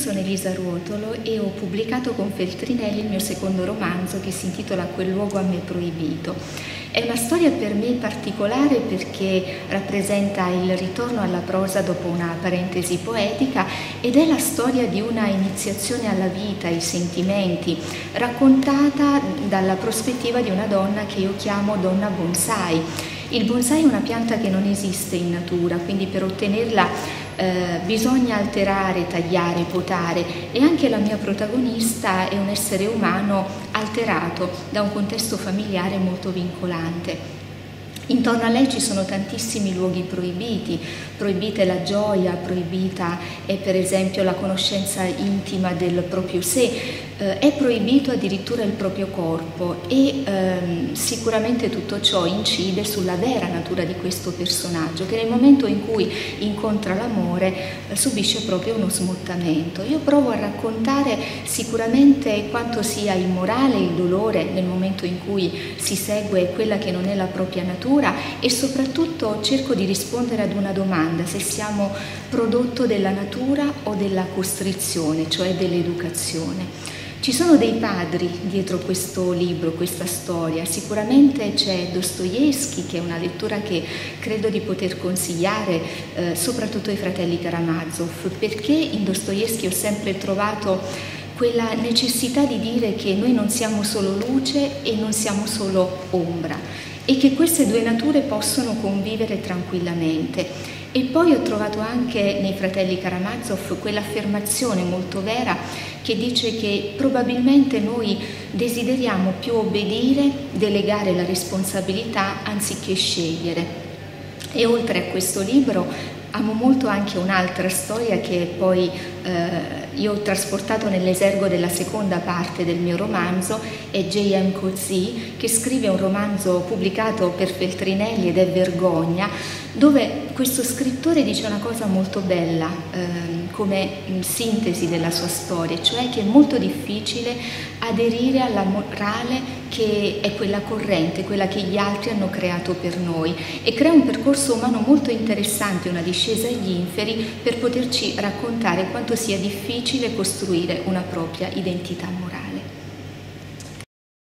Sono Elisa Ruotolo e ho pubblicato con Feltrinelli il mio secondo romanzo che si intitola Quel luogo a me proibito. È una storia per me particolare perché rappresenta il ritorno alla prosa dopo una parentesi poetica ed è la storia di una iniziazione alla vita, ai sentimenti, raccontata dalla prospettiva di una donna che io chiamo donna bonsai. Il bonsai è una pianta che non esiste in natura, quindi per ottenerla eh, bisogna alterare, tagliare, potare e anche la mia protagonista è un essere umano alterato da un contesto familiare molto vincolante. Intorno a lei ci sono tantissimi luoghi proibiti, proibita è la gioia, proibita è per esempio la conoscenza intima del proprio sé, eh, è proibito addirittura il proprio corpo e ehm, sicuramente tutto ciò incide sulla vera natura di questo personaggio che nel momento in cui incontra l'amore eh, subisce proprio uno smottamento. Io provo a raccontare sicuramente quanto sia immorale il dolore nel momento in cui si segue quella che non è la propria natura e soprattutto cerco di rispondere ad una domanda, se siamo prodotto della natura o della costrizione, cioè dell'educazione. Ci sono dei padri dietro questo libro, questa storia. Sicuramente c'è Dostoevsky, che è una lettura che credo di poter consigliare eh, soprattutto ai fratelli Karamazov, perché in Dostoevsky ho sempre trovato quella necessità di dire che noi non siamo solo luce e non siamo solo ombra e che queste due nature possono convivere tranquillamente. E poi ho trovato anche nei fratelli Karamazov quell'affermazione molto vera che dice che probabilmente noi desideriamo più obbedire, delegare la responsabilità anziché scegliere. E oltre a questo libro amo molto anche un'altra storia che poi eh, io ho trasportato nell'esergo della seconda parte del mio romanzo, è J.M. Coetzee, che scrive un romanzo pubblicato per Feltrinelli ed è Vergogna, dove questo scrittore dice una cosa molto bella eh, come sintesi della sua storia, cioè che è molto difficile aderire alla morale che è quella corrente, quella che gli altri hanno creato per noi e crea un percorso umano molto interessante, una discesa agli inferi per poterci raccontare quanto sia difficile costruire una propria identità morale.